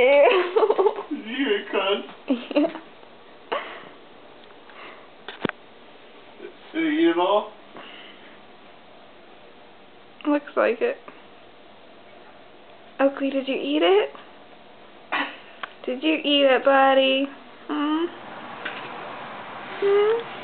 Ew. A cunt. Yeah. Did you eat it all? Looks like it. Oakley, did you eat it? Did you eat it, buddy? Hmm? Hmm?